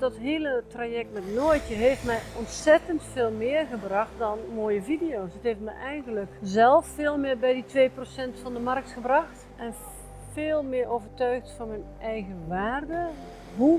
dat hele traject met Noortje heeft mij ontzettend veel meer gebracht dan mooie video's. Het heeft me eigenlijk zelf veel meer bij die 2% van de markt gebracht. En veel meer overtuigd van mijn eigen waarde. Hoe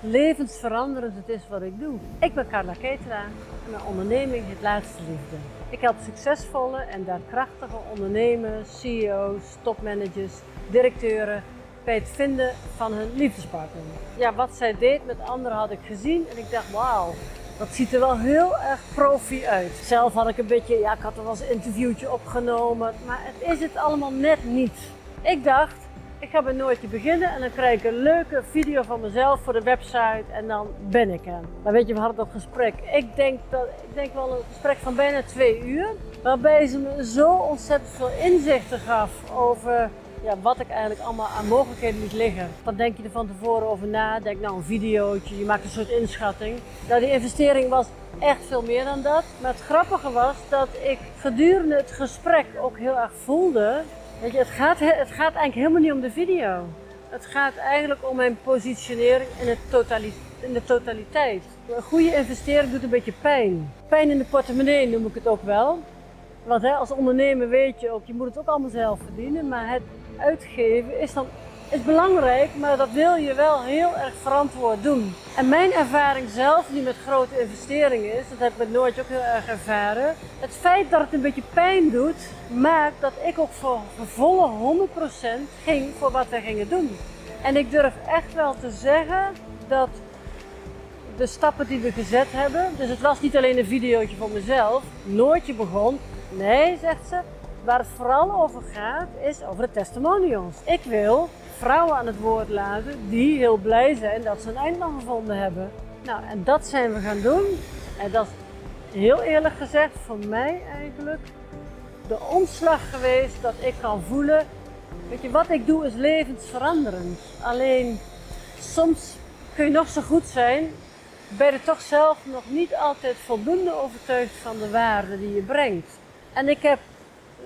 levensveranderend het is wat ik doe. Ik ben Carla Ketela en mijn onderneming Het Laatste Liefde. Ik help succesvolle en daadkrachtige ondernemers, CEO's, topmanagers, directeuren bij het vinden van hun liefdespartner. Ja, wat zij deed met anderen had ik gezien en ik dacht, wauw, dat ziet er wel heel erg profi uit. Zelf had ik een beetje, ja, ik had er wel eens een interviewtje opgenomen, maar het is het allemaal net niet. Ik dacht, ik ga bij Nooitje beginnen en dan krijg ik een leuke video van mezelf voor de website en dan ben ik er. Maar weet je, we hadden dat gesprek. Ik denk, dat, ik denk wel een gesprek van bijna twee uur, waarbij ze me zo ontzettend veel inzichten gaf over ja, wat ik eigenlijk allemaal aan mogelijkheden moet liggen. Wat denk je er van tevoren over na? Denk nou een videootje, je maakt een soort inschatting. Nou, die investering was echt veel meer dan dat. Maar het grappige was dat ik gedurende het gesprek ook heel erg voelde. Weet je, het gaat, het gaat eigenlijk helemaal niet om de video. Het gaat eigenlijk om mijn positionering in, het totali in de totaliteit. Een goede investering doet een beetje pijn. Pijn in de portemonnee noem ik het ook wel. Want hè, als ondernemer weet je ook, je moet het ook allemaal zelf verdienen. Maar het uitgeven is dan is belangrijk, maar dat wil je wel heel erg verantwoord doen. En mijn ervaring zelf, die met grote investeringen is, dat heb ik met Noortje ook heel erg ervaren. Het feit dat het een beetje pijn doet, maakt dat ik ook voor volle 100% ging voor wat wij gingen doen. En ik durf echt wel te zeggen dat de stappen die we gezet hebben, dus het was niet alleen een videootje voor mezelf, Noortje begon, nee, zegt ze, Waar het vooral over gaat, is over de testimonials. Ik wil vrouwen aan het woord laten die heel blij zijn dat ze een eindman gevonden hebben. Nou, en dat zijn we gaan doen. En dat is heel eerlijk gezegd voor mij eigenlijk de omslag geweest dat ik kan voelen. Weet je, wat ik doe is levensveranderend. Alleen soms kun je nog zo goed zijn, ben je toch zelf nog niet altijd voldoende overtuigd van de waarde die je brengt. En ik heb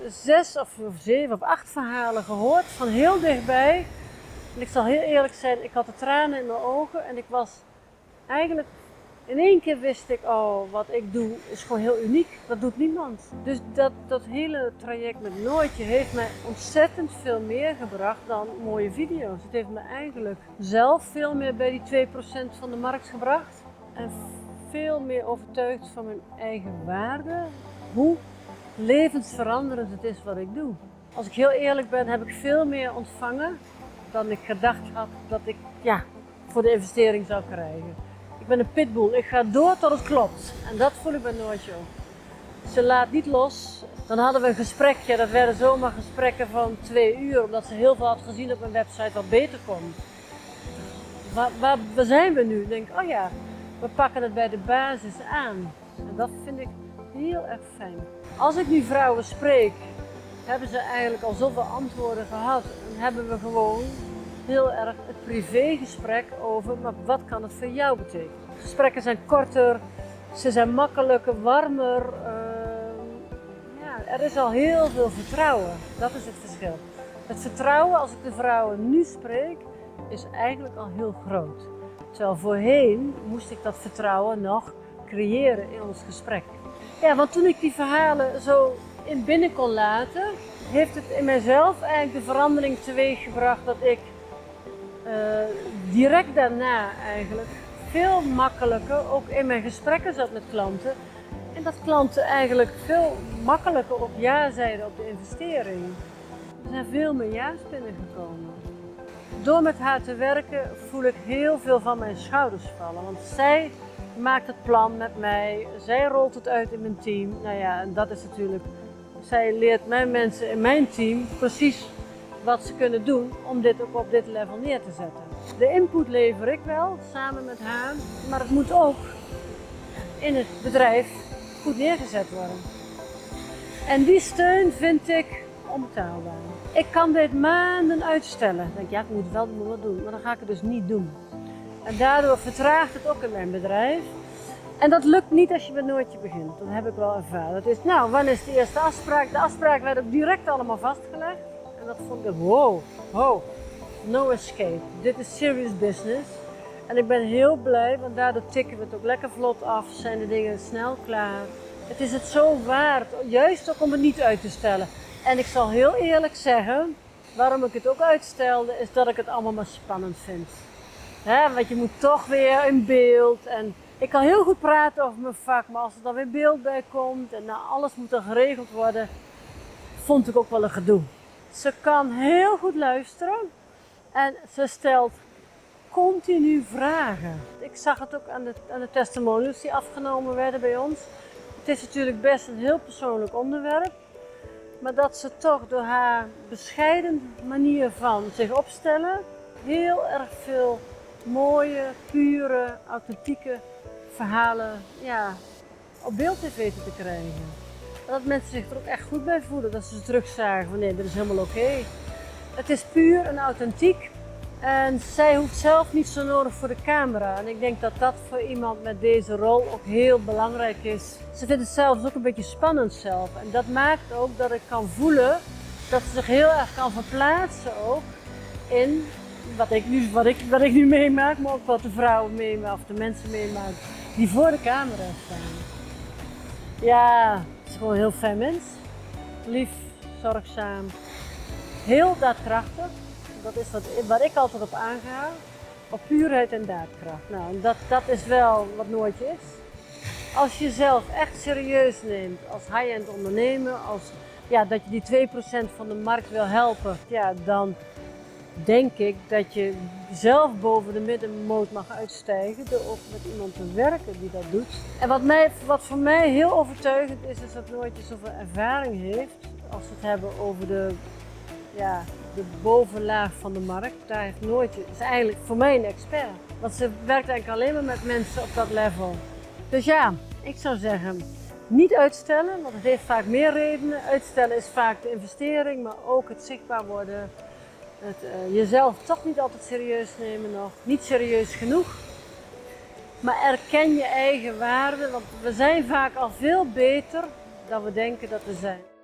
zes of zeven of acht verhalen gehoord van heel dichtbij. En ik zal heel eerlijk zijn, ik had de tranen in mijn ogen en ik was eigenlijk in één keer wist ik, oh, wat ik doe is gewoon heel uniek. Dat doet niemand. Dus dat, dat hele traject met Nooitje heeft mij ontzettend veel meer gebracht dan mooie video's. Het heeft me eigenlijk zelf veel meer bij die 2% van de markt gebracht. En veel meer overtuigd van mijn eigen waarde. Hoe levensveranderend het is wat ik doe. Als ik heel eerlijk ben, heb ik veel meer ontvangen dan ik gedacht had dat ik ja, voor de investering zou krijgen. Ik ben een pitbull, ik ga door tot het klopt. En dat voel ik bij Noortje Ze laat niet los. Dan hadden we een gesprekje, dat werden zomaar gesprekken van twee uur, omdat ze heel veel had gezien op mijn website wat beter kon. Waar, waar, waar zijn we nu? Ik denk, oh ja, we pakken het bij de basis aan. En dat vind ik heel erg fijn. Als ik nu vrouwen spreek, hebben ze eigenlijk al zoveel antwoorden gehad. En hebben we gewoon heel erg het privégesprek over, maar wat kan het voor jou betekenen? Gesprekken zijn korter, ze zijn makkelijker, warmer. Uh, ja, er is al heel veel vertrouwen. Dat is het verschil. Het vertrouwen, als ik de vrouwen nu spreek, is eigenlijk al heel groot. Terwijl voorheen moest ik dat vertrouwen nog creëren in ons gesprek. Ja, want toen ik die verhalen zo in binnen kon laten, heeft het in mijzelf eigenlijk de verandering teweeggebracht dat ik uh, direct daarna eigenlijk veel makkelijker ook in mijn gesprekken zat met klanten. En dat klanten eigenlijk veel makkelijker op ja zeiden op de investering. Er zijn veel meer ja's binnengekomen. Door met haar te werken voel ik heel veel van mijn schouders vallen. Want zij maakt het plan met mij. Zij rolt het uit in mijn team. Nou ja, en dat is natuurlijk. Zij leert mijn mensen in mijn team precies wat ze kunnen doen om dit ook op dit level neer te zetten. De input lever ik wel samen met haar, maar het moet ook in het bedrijf goed neergezet worden. En die steun vind ik onbetaalbaar. Ik kan dit maanden uitstellen. Ik denk, ja, ik moet wel doen, maar dan ga ik het dus niet doen. En daardoor vertraagt het ook in mijn bedrijf. En dat lukt niet als je met Noortje begint. Dat heb ik wel ervaren. Dat is, nou, wanneer is de eerste afspraak? De afspraak werd ook direct allemaal vastgelegd. En dat vond ik, wow, wow, no escape. Dit is serious business. En ik ben heel blij, want daardoor tikken we het ook lekker vlot af, zijn de dingen snel klaar. Het is het zo waard, juist ook om het niet uit te stellen. En ik zal heel eerlijk zeggen, waarom ik het ook uitstelde, is dat ik het allemaal maar spannend vind. Hè, want je moet toch weer in beeld. En ik kan heel goed praten over mijn vak, maar als er dan weer beeld bij komt en nou, alles moet er geregeld worden, vond ik ook wel een gedoe. Ze kan heel goed luisteren en ze stelt continu vragen. Ik zag het ook aan de, aan de testimonials die afgenomen werden bij ons. Het is natuurlijk best een heel persoonlijk onderwerp, maar dat ze toch door haar bescheiden manier van zich opstellen heel erg veel mooie, pure, authentieke verhalen ja, op beeld heeft weten te krijgen. Dat mensen zich er ook echt goed bij voelen, dat ze terug zagen van nee, dat is helemaal oké. Het is puur en authentiek en zij hoeft zelf niet zo nodig voor de camera. En ik denk dat dat voor iemand met deze rol ook heel belangrijk is. Ze vindt het zelfs ook een beetje spannend zelf. En dat maakt ook dat ik kan voelen dat ze zich heel erg kan verplaatsen ook in wat ik nu, wat ik, wat ik nu meemaak, maar ook wat de vrouwen meemaken of de mensen meemaken die voor de camera staan. Ja, het is gewoon heel fijn mens. Lief, zorgzaam, heel daadkrachtig. Dat is wat, ik altijd op aanga. Op puurheid en daadkracht. Nou, dat, dat is wel wat Noortje is. Als je jezelf echt serieus neemt als high-end ondernemer, als ja, dat je die 2% van de markt wil helpen, ja, dan denk ik dat je zelf boven de middenmoot mag uitstijgen door ook met iemand te werken die dat doet. En wat, mij, wat voor mij heel overtuigend is, is dat Noortje zoveel ervaring heeft als we het hebben over de, ja, de bovenlaag van de markt. Daar heeft Noortje, is eigenlijk voor mij een expert. Want ze werkt eigenlijk alleen maar met mensen op dat level. Dus ja, ik zou zeggen, niet uitstellen, want het heeft vaak meer redenen. Uitstellen is vaak de investering, maar ook het zichtbaar worden uh, jezelf toch niet altijd serieus nemen nog. Niet serieus genoeg. Maar erken je eigen waarde, want we zijn vaak al veel beter dan we denken dat we zijn.